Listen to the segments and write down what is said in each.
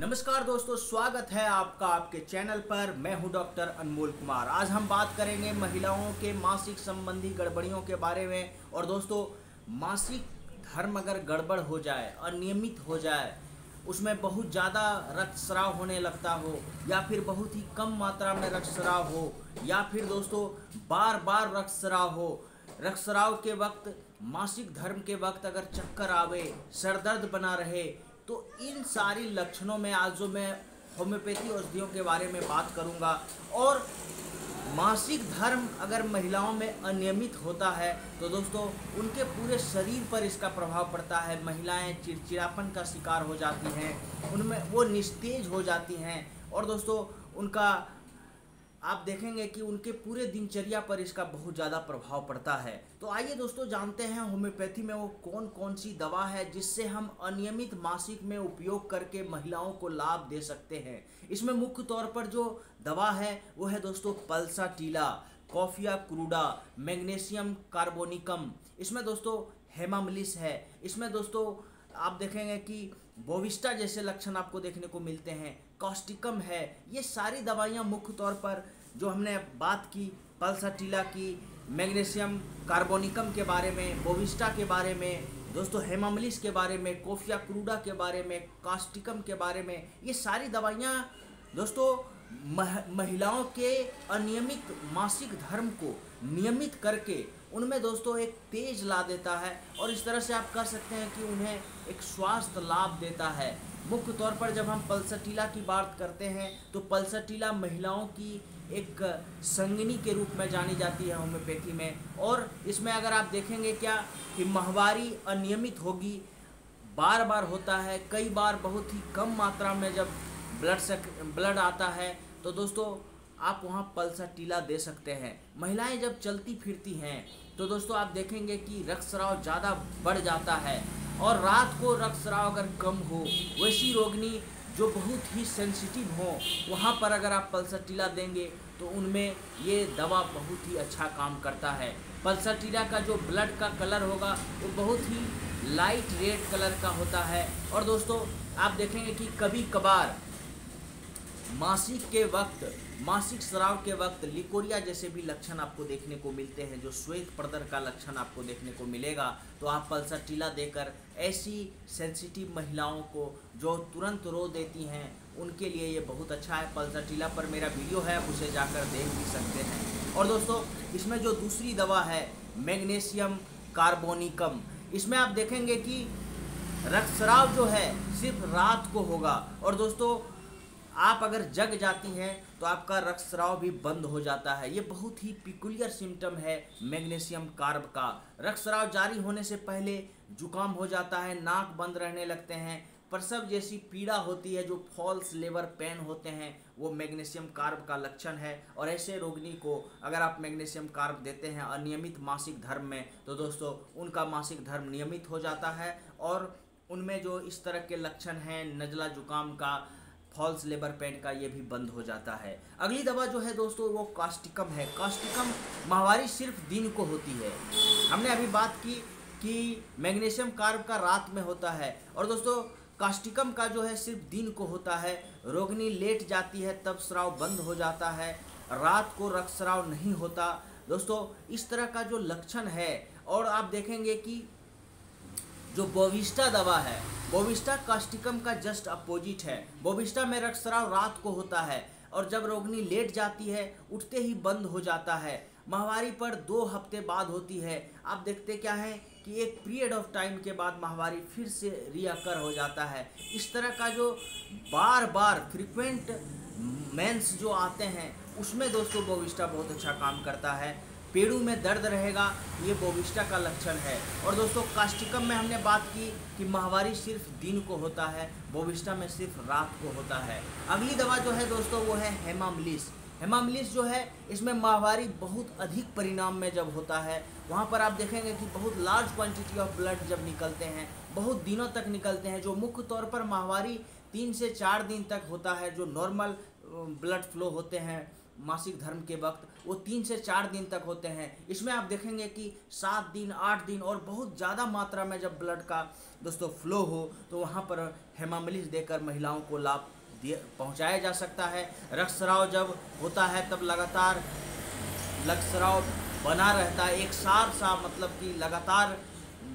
नमस्कार दोस्तों, स्वागत है आपका आपके चैनल पर। मैं हूँ डॉक्टर अनमोल कुमार। आज हम बात करेंगे महिलाओं के मासिक संबंधी गड़बड़ियों के बारे में। और दोस्तों, मासिक धर्म अगर गड़बड़ हो जाए, अनियमित हो जाए, उसमें बहुत ज़्यादा रक्तस्राव होने लगता हो, या फिर बहुत ही कम मात्रा में रक्तस्राव हो, या फिर दोस्तों बार बार रक्तस्राव हो, रक्तस्राव के वक्त, मासिक धर्म के वक्त अगर चक्कर आवे सर दर्द बना रहे तो इन सारी लक्षणों में आज जो मैं होम्योपैथी औषधियों के बारे में बात करूँगा और मासिक धर्म अगर महिलाओं में अनियमित होता है तो दोस्तों, उनके पूरे शरीर पर इसका प्रभाव पड़ता है। महिलाएँ चिड़चिड़ापन का शिकार हो जाती हैं, उनमें वो निस्तेज हो जाती हैं। और दोस्तों, उनका आप देखेंगे कि उनके पूरे दिनचर्या पर इसका बहुत ज़्यादा प्रभाव पड़ता है। तो आइए दोस्तों, जानते हैं होम्योपैथी में वो कौन कौन सी दवा है जिससे हम अनियमित मासिक में उपयोग करके महिलाओं को लाभ दे सकते हैं। इसमें मुख्य तौर पर जो दवा है, वो है दोस्तों पल्सा टीला, कॉफिया क्रूडा, मैग्नीशियम कार्बोनिकम। इसमें दोस्तों हेमामलिस है। इसमें दोस्तों आप देखेंगे कि बोविस्टा जैसे लक्षण आपको देखने को मिलते हैं कॉस्टिकम है ये सारी दवाइयाँ मुख्य तौर पर जो हमने बात की पल्साटीला की मैग्नीशियम कार्बोनिकम के बारे में बोविस्टा के बारे में दोस्तों हेमामलिस के बारे में कोफिया क्रूडा के बारे में कास्टिकम के बारे में ये सारी दवाइयाँ दोस्तों मह, महिलाओं के अनियमित मासिक धर्म को नियमित करके उनमें दोस्तों एक तेज ला देता है और इस तरह से आप कर सकते हैं कि उन्हें एक स्वास्थ्य लाभ देता है। मुख्य तौर पर जब हम पल्सटीला की बात करते हैं तो पल्सटीला महिलाओं की एक संगनी के रूप में जानी जाती है होम्योपैथी में। और इसमें अगर आप देखेंगे क्या, कि माहवारी अनियमित होगी बार बार होता है, कई बार बहुत ही कम मात्रा में जब ब्लड से ब्लड आता है तो दोस्तों आप वहाँ पल्सा टीला दे सकते हैं। महिलाएँ जब चलती फिरती हैं तो दोस्तों आप देखेंगे कि रक्तस्राव ज़्यादा बढ़ जाता है और रात को रक्तस्राव अगर कम हो, वैसी रोगनी जो बहुत ही सेंसिटिव हो, वहाँ पर अगर आप पल्सर टीला देंगे तो उनमें ये दवा बहुत ही अच्छा काम करता है। पल्सर टीला का जो ब्लड का कलर होगा, वो बहुत ही लाइट रेड कलर का होता है। और दोस्तों, आप देखेंगे कि कभी कभार मासिक के वक्त, मासिक स्राव के वक्त लिकोरिया जैसे भी लक्षण आपको देखने को मिलते हैं, जो श्वेत प्रदर का लक्षण आपको देखने को मिलेगा तो आप पल्सर टीला देकर ऐसी सेंसिटिव महिलाओं को जो तुरंत रो देती हैं, उनके लिए ये बहुत अच्छा है। पल्सर टीला पर मेरा वीडियो है, आप उसे जाकर देख भी सकते हैं। और दोस्तों, इसमें जो दूसरी दवा है, मैग्नीशियम कार्बोनिकम, इसमें आप देखेंगे कि रक्तस्राव जो है, सिर्फ़ रात को होगा। और दोस्तों आप अगर जग जाती हैं तो आपका रक्तस्राव भी बंद हो जाता है। ये बहुत ही पिकुलियर सिम्टम है मैग्नीशियम कार्ब का। रक्तस्राव जारी होने से पहले जुकाम हो जाता है, नाक बंद रहने लगते हैं, प्रसव जैसी पीड़ा होती है, जो फॉल्स लेबर पेन होते हैं, वो मैग्नीशियम कार्ब का लक्षण है। और ऐसे रोगिनी को अगर आप मैग्नीशियम कार्ब देते हैं अनियमित मासिक धर्म में तो दोस्तों, उनका मासिक धर्म नियमित हो जाता है। और उनमें जो इस तरह के लक्षण हैं, नजला जुकाम का फॉल्स लेबर पेन का ये भी बंद हो जाता है। अगली दवा जो है दोस्तों, वो कास्टिकम है। कास्टिकम माहवारी सिर्फ़ दिन को होती है। हमने अभी बात की कि मैग्नीशियम कार्ब का रात में होता है। और दोस्तों, कास्टिकम का जो है सिर्फ़ दिन को होता है। रोगनी लेट जाती है, तब स्राव बंद हो जाता है। रात को रक्त स्राव नहीं होता। दोस्तों, इस तरह का जो लक्षण है, और आप देखेंगे कि जो बोविस्टा दवा है बोविस्टा कास्टिकम का जस्ट अपोजिट है। बोविस्टा में रक्तस्राव रात को होता है और जब रोगनी लेट जाती है, उठते ही बंद हो जाता है। माहवारी पर दो हफ़्ते बाद होती है। आप देखते क्या है कि एक पीरियड ऑफ़ टाइम के बाद माहवारी फिर से रियाकर हो जाता है। इस तरह का जो बार बार फ्रिक्वेंट मेंस जो आते हैं, उसमें दोस्तों बोविस्टा बहुत अच्छा काम करता है। पेड़ू में दर्द रहेगा, ये बोविस्टा का लक्षण है। और दोस्तों कास्टिकम में हमने बात की कि माहवारी सिर्फ़ दिन को होता है बोविस्टा में सिर्फ़ रात को होता है। अगली दवा जो है दोस्तों, वो है हेमामलिस। हेमामलिस जो है, इसमें माहवारी बहुत अधिक परिणाम में जब होता है, वहाँ पर आप देखेंगे कि बहुत लार्ज क्वांटिटी ऑफ़ ब्लड जब निकलते हैं, बहुत दिनों तक निकलते हैं, जो मुख्य तौर पर माहवारी तीन से चार दिन तक होता है, जो नॉर्मल ब्लड फ्लो होते हैं। मासिक धर्म के वक्त, वो तीन से चार दिन तक होते हैं। इसमें आप देखेंगे कि सात दिन, आठ दिन और बहुत ज़्यादा मात्रा में जब ब्लड का दोस्तों फ्लो हो तो वहाँ पर हेमामलिस देकर महिलाओं को लाभ पहुँचाया जा सकता है। रक्तस्राव जब होता है, तब लगातार रक्तस्राव बना रहता है। एक सार सा मतलब कि लगातार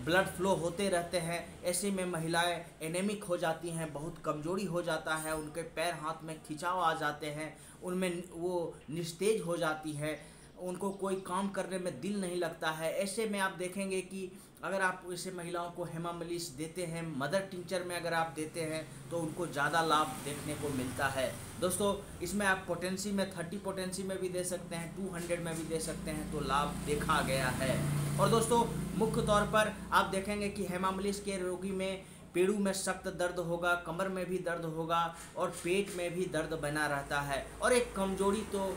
ब्लड फ्लो होते रहते हैं। ऐसे में महिलाएँ एनेमिक हो जाती हैं, बहुत कमज़ोरी हो जाता है, उनके पैर हाथ में खिंचाव आ जाते हैं, उनमें वो निस्तेज हो जाती है। उनको कोई काम करने में दिल नहीं लगता है। ऐसे में आप देखेंगे कि अगर आप ऐसे महिलाओं को हेमामलिस देते हैं, मदर टिंचर में अगर आप देते हैं तो उनको ज़्यादा लाभ देखने को मिलता है। दोस्तों, इसमें आप पोटेंसी में, थर्टी पोटेंसी में भी दे सकते हैं, टू हंड्रेड में भी दे सकते हैं तो लाभ देखा गया है। और दोस्तों, मुख्य तौर पर आप देखेंगे कि हेमामलिस के रोगी में पेड़ू में सख्त दर्द होगा, कमर में भी दर्द होगा और पेट में भी दर्द बना रहता है। और एक कमज़ोरी तो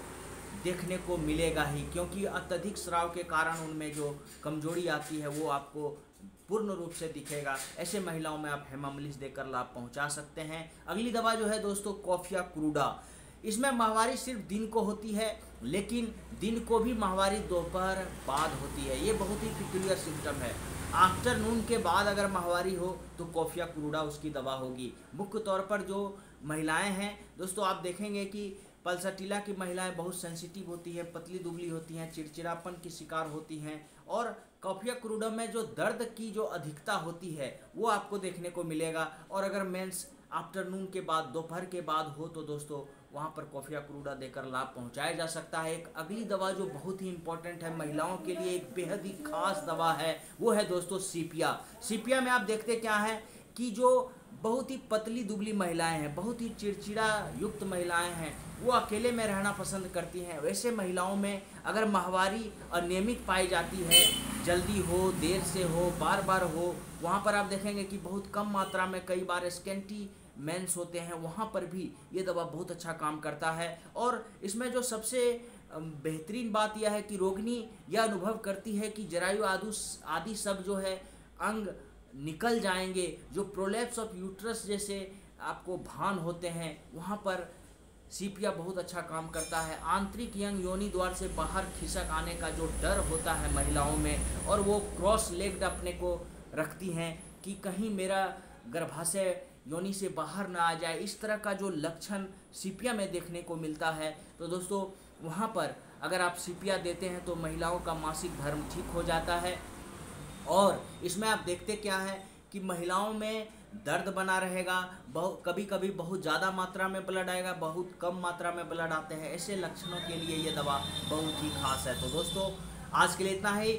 देखने को मिलेगा ही, क्योंकि अत्यधिक श्राव के कारण उनमें जो कमज़ोरी आती है, वो आपको पूर्ण रूप से दिखेगा। ऐसे महिलाओं में आप हेमामलिस देकर लाभ पहुँचा सकते हैं। अगली दवा जो है दोस्तों, कॉफिया क्रूडा। इसमें माहवारी सिर्फ़ दिन को होती है, लेकिन दिन को भी माहवारी दोपहर बाद होती है। ये बहुत ही पिक्यूलियर सिम्टम है। आफ्टरनून के बाद अगर माहवारी हो तो कॉफिया क्रूडा उसकी दवा होगी। मुख्य तौर पर जो महिलाएँ हैं, दोस्तों, आप देखेंगे कि पल्सटीला की महिलाएँ बहुत सेंसिटिव होती हैं, पतली दुबली होती हैं, चिड़चिड़ापन की शिकार होती हैं और कॉफिया क्रूडम में जो दर्द की जो अधिकता होती है, वो आपको देखने को मिलेगा। और अगर मेंस आफ्टरनून के बाद, दोपहर के बाद हो तो दोस्तों, वहाँ पर कॉफिया क्रूडा देकर लाभ पहुँचाया जा सकता है। एक अगली दवा जो बहुत ही इंपॉर्टेंट है, महिलाओं के लिए एक बेहद ही खास दवा है, वो है दोस्तों सीपिया। सीपिया में आप देखते क्या है? कि जो बहुत ही पतली दुबली महिलाएँ हैं, बहुत ही चिड़चिड़ा युक्त महिलाएँ हैं, वो अकेले में रहना पसंद करती हैं। वैसे महिलाओं में अगर माहवारी अनियमित पाई जाती है, जल्दी हो, देर से हो बार बार हो, वहाँ पर आप देखेंगे कि बहुत कम मात्रा में कई बार स्केंटी मेंस होते हैं, वहाँ पर भी ये दवा बहुत अच्छा काम करता है। और इसमें जो सबसे बेहतरीन बात यह है कि रोगिणी यह अनुभव करती है कि जरायु आदु, आदि सब जो है, अंग निकल जाएँगे, जो प्रोलेप्स ऑफ़ यूट्रस जैसे आपको भान होते हैं, वहाँ पर सीपिया बहुत अच्छा काम करता है। आंतरिक यंग योनि द्वार से बाहर खिसक आने का जो डर होता है महिलाओं में, और वो क्रॉस लेग्ड अपने को रखती हैं कि कहीं मेरा गर्भाशय योनि से बाहर ना आ जाए। इस तरह का जो लक्षण सीपिया में देखने को मिलता है। तो दोस्तों, वहाँ पर अगर आप सीपिया देते हैं तो महिलाओं का मासिक धर्म ठीक हो जाता है। और इसमें आप देखते क्या है कि महिलाओं में दर्द बना रहेगा बहुत कभी कभी बहुत ज़्यादा मात्रा में ब्लड आएगा, बहुत कम मात्रा में ब्लड आते हैं, ऐसे लक्षणों के लिए ये दवा बहुत ही खास है। तो दोस्तों, आज के लिए इतना ही।